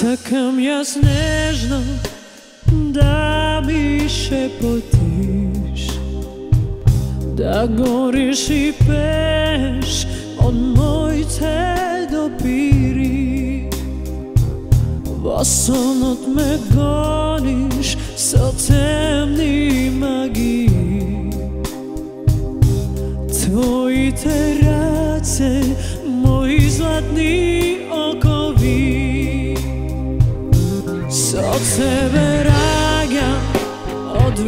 Čekam ja snežno da mi šepotiš Da goriš i peš od moj te dopiri Vason od me goniš sa temni magiji. Tvoji terace, moji zlatni okovi od sebe raga, od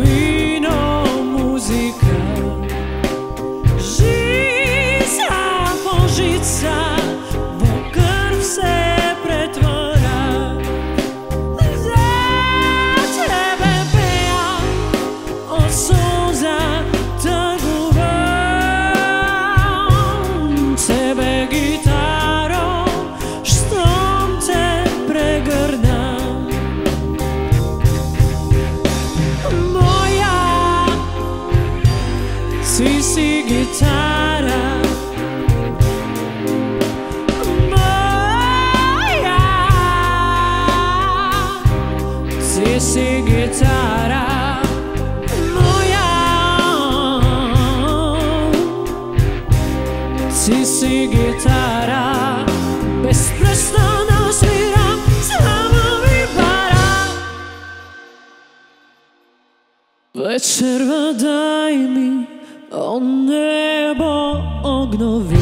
გიტარა მოია სისი გიტარა მოია სისი გიტარა ბესპრესტო ნოსვირა სამოვიბარა ვეჩერვა დაიმი On nebo ognowi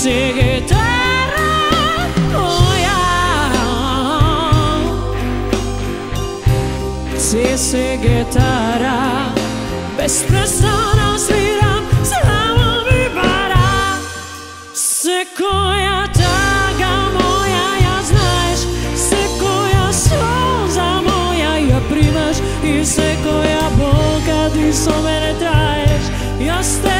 секретара моја Се секретара без престана да свирам само ми бара. Секоја тага моја ја знаеш секоја солза моја ја примаш и секоја болка ти со мене траеш. Јас те